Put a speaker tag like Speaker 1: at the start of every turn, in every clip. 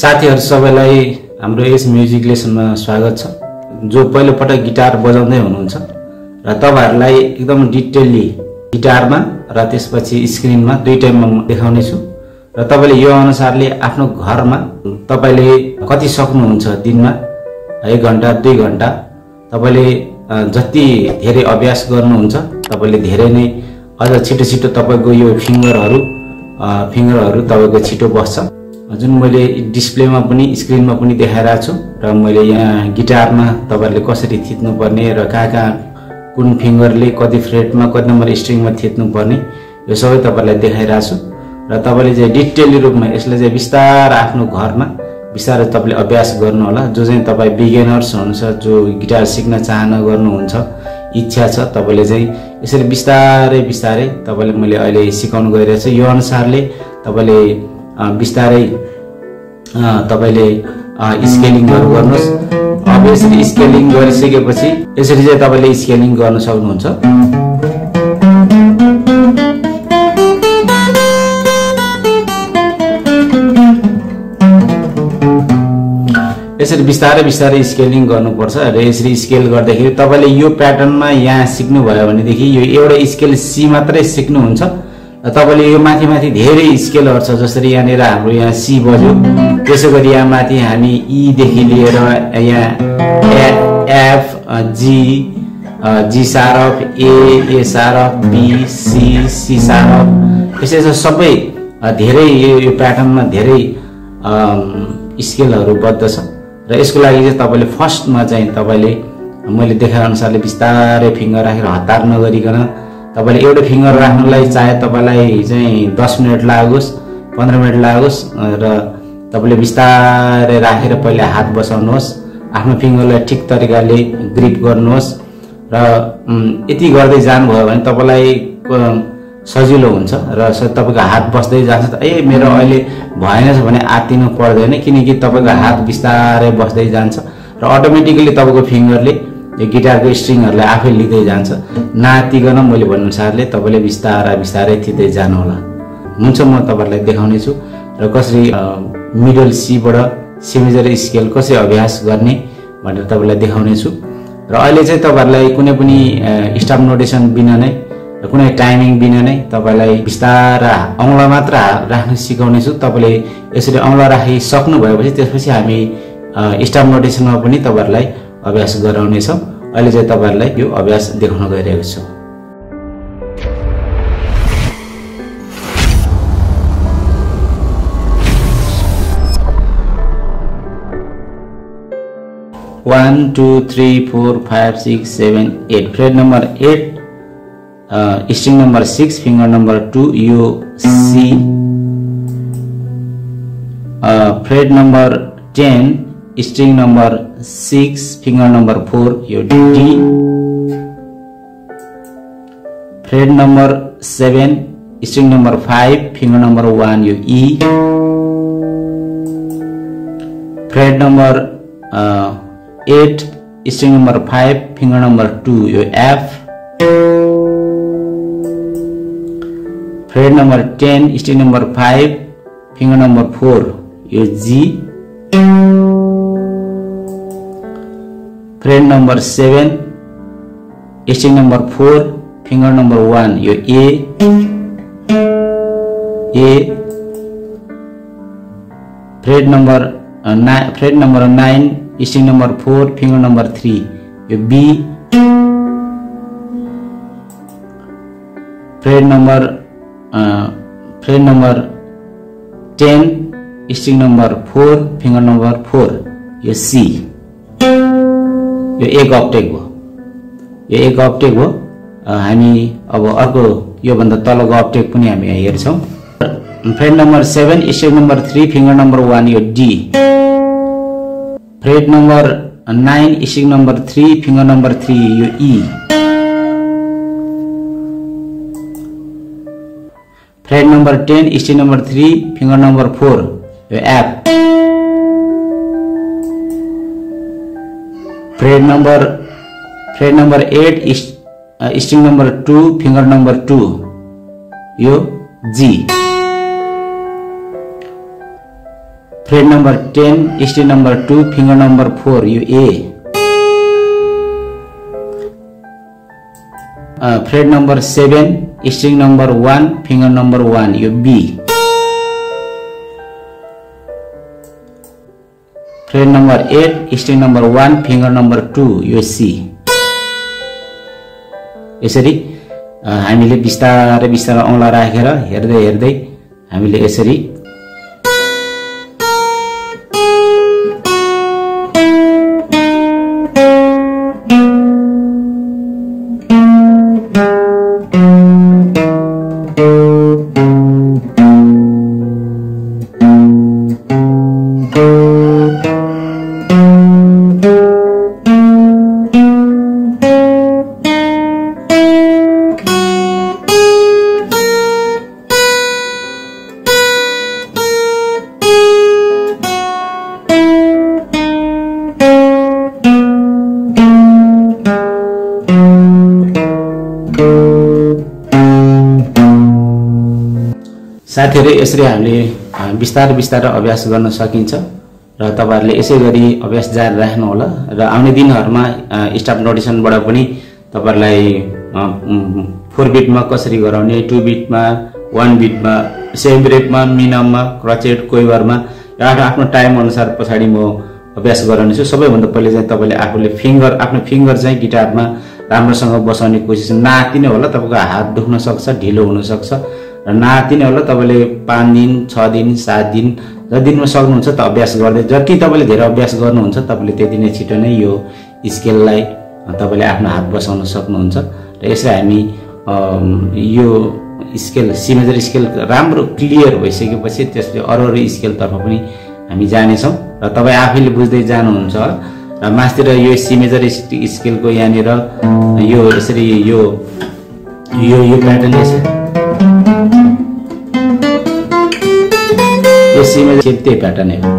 Speaker 1: साथीहरू सबैलाई हाम्रो यस म्युजिक लेसनमा स्वागत छ। जो पहिलोपटक गिटार बजाउँदै हुनुहुन्छ र तपाईँहरूलाई एकदम डिटेल्ली गिटारमा र त्यसपछि स्क्रिनमा दुई टाइममा म देखाउनेछु। र तपाईँले यो अनुसारले आफ्नो घरमा तपाईँले कति सक्नुहुन्छ दिनमा? एक घन्टा दुई घन्टा? तपाईँले जति धेरै अभ्यास गर्नुहुन्छ तपाईँले धेरै नै अझ छिटो छिटो तपाईँको यो फिङ्गरहरू फिङ्गरहरू तपाईँको छिटो बस्छ। जुन मैले डिस्प्लेमा पनि स्क्रिनमा पनि देखाइरहेको छु र मैले यहाँ गिटारमा तपाईँहरूले कसरी थिच्नुपर्ने र कहाँ कहाँ कुन फिङ्गरले कति फ्रेटमा कति नम्बर स्ट्रिङमा थिच्नुपर्ने यो सबै तपाईँहरूलाई देखाइरहेको छु। र तपाईँले चाहिँ डिटेली रूपमा यसलाई चाहिँ बिस्तार आफ्नो घरमा बिस्तारै तपाईँले अभ्यास गर्नु होला जो चाहिँ तपाईँ बिगिनर्स हुनुहुन्छ जो गिटार सिक्न चाहना गर्नुहुन्छ इच्छा छ तपाईँले चाहिँ यसरी बिस्तारै बिस्तारै तपाईँले मैले अहिले सिकाउनु गइरहेको छु। यो अनुसारले तपाईँले बिस्तारै तपाईँले स्केलिङहरू गर्नुहोस्। अब यसरी स्केलिङ गरिसकेपछि यसरी चाहिँ तपाईँले स्केलिङ गर्न सक्नुहुन्छ। यसरी बिस्तारै बिस्तारै स्केलिङ गर्नुपर्छ र यसरी स्केल गर्दाखेरि तपाईँले यो प्याटर्नमा यहाँ सिक्नुभयो भनेदेखि यो एउटा स्केल सी मात्रै सिक्नुहुन्छ। तपाईँले यो माथि माथि धेरै स्केलहरू छ जसरी यहाँनिर हाम्रो यहाँ सी बज्यो। त्यसै गरी यहाँ माथि हामी ईदेखि लिएर यहाँ F G G sharp A A sharp B C C sharp यसै सबै धेरै यो प्याटर्नमा धेरै स्केलहरू बद्ध छ। र यसको लागि चाहिँ तपाईँले फर्स्टमा चाहिँ तपाईँले मैले देखाए अनुसारले बिस्तारै फिङ्गर राखेर हतार नगरिकन तपाईँले एउटा फिङ्गर राख्नुलाई चाहे तपाईँलाई चाहिँ दस मिनट लागोस् पन्ध्र मिनट लागोस् र तपाईँले बिस्तारै राखेर पहिला हात बसाउनुहोस् आफ्नो फिङ्गरलाई ठिक तरिकाले ग्रिप गर्नुहोस् र यति गर्दै जानुभयो भने तपाईँलाई सजिलो हुन्छ र तपाईँको हात बस्दै जान्छ ए मेरो अहिले भएनछ भने आत्तिनु पर्दैन किनकि तपाईँको हात बिस्तारै बस्दै जान्छ र अटोमेटिकली तपाईँको फिङ्गरले यो गिटारको स्ट्रिङहरूलाई आफै लिँदै जान्छ। नातिकन मैले भन्नुसारले तपाईँले बिस्तारै बिस्तारै थिच्दै जानु होला हुन्छ म तपाईँहरूलाई देखाउने छु र कसरी मिडल सीबाट सिमेजर स्केल कसरी अभ्यास गर्ने भनेर तपाईँलाई देखाउने छु। र अहिले चाहिँ तपाईँहरूलाई कुनै पनि स्टाफ नोटेसन बिना नै र कुनै टाइमिङ बिना नै तपाईँलाई बिस्तारा औँला मात्र राख्न सिकाउने छु। तपाईँले यसरी औँला राखिसक्नु भएपछि त्यसपछि हामी स्टाफ नोटेसनमा पनि तपाईँहरूलाई अभ्यास गराउनेछौँ। अहिले चाहिँ तपाईँहरूलाई यो अभ्यास देखाउन गइरहेको छु। One two three four five six seven eight fret number eight string number six finger number two यो C fret number ten string number 6 finger number 4 you do D. Fret number 7 string number 5 finger number 1 you E. Fret number uh, 8 string number 5 finger number 2 you F. Fret number 10 string number 5 finger number 4 you G. Fret number seven string number four finger number one यो A A fret number ना fret number nine string number four finger number three यो B fret number fret number ten string number four finger number four यो C यो एक uptake हो। यो एक uptake हो। हामी अब अर्को योभन्दा तलको अप्टेक पनि हामी हेर्छौँ। Fret number seven string number three finger number one यो D fret number nine string number three finger number three यो E fret number ten string number three finger number four यो F fret number fret number eight string number two finger number two यो G fret number ten string number two finger number four यो A fret number seven string number one finger number one यो B fret number eight string number one finger number two यो C यसरी हामीले बिस्तारै बिस्तारै औँला राखेर हेर्दै हेर्दै हामीले यसरी साथीहरू यसरी हामीले बिस्तारै बिस्तारै अभ्यास गर्न सकिन्छ र तपाईँहरूले यसै गरी अभ्यास जारी राख्नुहोला र आउने दिनहरूमा स्टाफ नोटिसनबाट पनि तपाईँहरूलाई फोर बिटमा कसरी गराउने टु बिटमा वान बिटमा सेम रेटमा मिनममा क्रचेट कोइबरमा आफ्नो आफ्नो टाइम अनुसार पछाडि म अभ्यास गराउनेछु सबैभन्दा पहिले चाहिँ तपाईँले आफूले फिङ्गर आफ्नो फिङ्गर चाहिँ गिटारमा राम्रोसँग बसाउने कोसिस नातिनै होला तपाईँको हात दुख्न सक्छ ढिलो हुनसक्छ र नातिने होला तपाईँले पाँच दिन छ दिन सात दिन जति दिनमा सक्नुहुन्छ त अभ्यास गर्दै जति तपाईँले धेरै अभ्यास गर्नुहुन्छ तपाईँले त्यति नै छिटो नै यो स्केललाई तपाईँले आफ्नो हात बसाउन सक्नुहुन्छ। र यसरी हामी यो स्केल सिमेजर स्केल राम्रो क्लियर भइसकेपछि त्यसपछि अरू अरू स्केलतर्फ पनि हामी जानेछौँ। र तपाईँ आफैले बुझ्दै जानुहुन्छ र मासतिर यो सिमेजर स्केलको यहाँनिर यो यसरी यो यो यो प्याटर्न यसरी यो सिमेज त्यही प्याटर्न हो।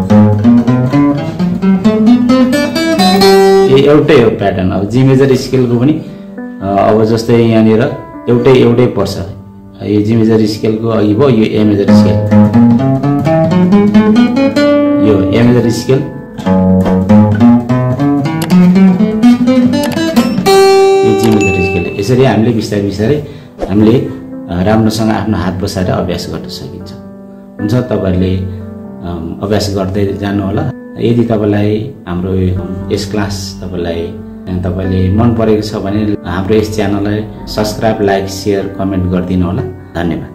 Speaker 1: एउटै हो प्याटर्न अब जी मेजर स्केलको पनि अब जस्तै यहाँनिर एउटै एउटै पर्छ। यो जी मेजर स्केलको अघि भयो यो ए मेजर स्केल यो ए मेजर स्केल यो जी मेजर स्केल यसरी हामीले बिस्तारै बिस्तारै हामीले राम्रोसँग आफ्नो हात बसाएर अभ्यास गर्न सकिन्छ। हुन्छ तपाईँहरूले अभ्यास गर्दै जानुहोला यदि तपाईँलाई हाम्रो यस क्लास तपाईँलाई तपाईँले मन परेको छ भने हाम्रो यस च्यानललाई सब्सक्राइब लाइक सेयर कमेन्ट गरिदिनु होला। धन्यवाद।